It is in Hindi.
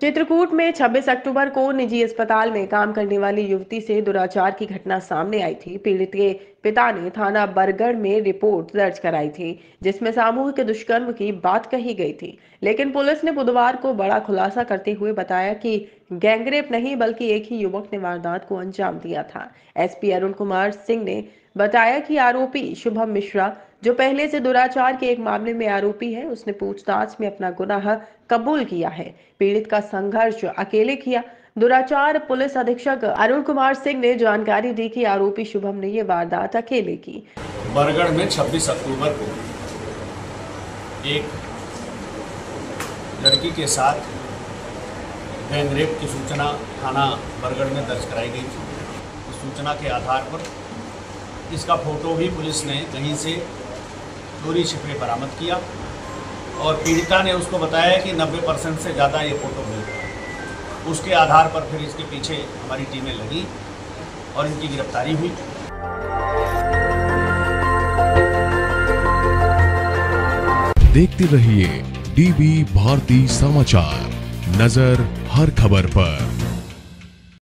चित्रकूट में 26 अक्टूबर को निजी अस्पताल में काम करने वाली युवती से दुराचार की घटना सामने आई थी। पीड़ित के पिता ने थाना बरगढ़ में रिपोर्ट दर्ज कराई थी, जिसमें सामूहिक दुष्कर्म की बात कही गई थी। लेकिन पुलिस ने बुधवार को बड़ा खुलासा करते हुए बताया कि गैंगरेप नहीं, बल्कि एक ही युवक ने वारदात को अंजाम दिया था। एसपी अरुण कुमार सिंह ने बताया कि आरोपी शुभम मिश्रा जो पहले से दुराचार के एक मामले में आरोपी है, उसने पूछताछ में अपना गुनाह कबूल किया है। पीड़ित का संघर्ष अकेले किया। दुराचार पुलिस अधीक्षक अरुण कुमार सिंह ने जानकारी दी कि आरोपी शुभम ने ये वारदात अकेले की। बरगढ़ में 26 अक्टूबर को एक लड़की के साथ गैंगरेप की सूचना थाना बरगढ़ में दर्ज कराई गई थी। सूचना के आधार पर इसका फ़ोटो भी पुलिस ने कहीं से चोरी छिपे बरामद किया और पीड़िता ने उसको बताया कि 90 परसेंट से ज़्यादा ये फ़ोटो मिलता है। उसके आधार पर फिर इसके पीछे हमारी टीमें लगी और इनकी गिरफ्तारी हुई। देखते रहिए डीबी भारती समाचार, नज़र हर खबर पर।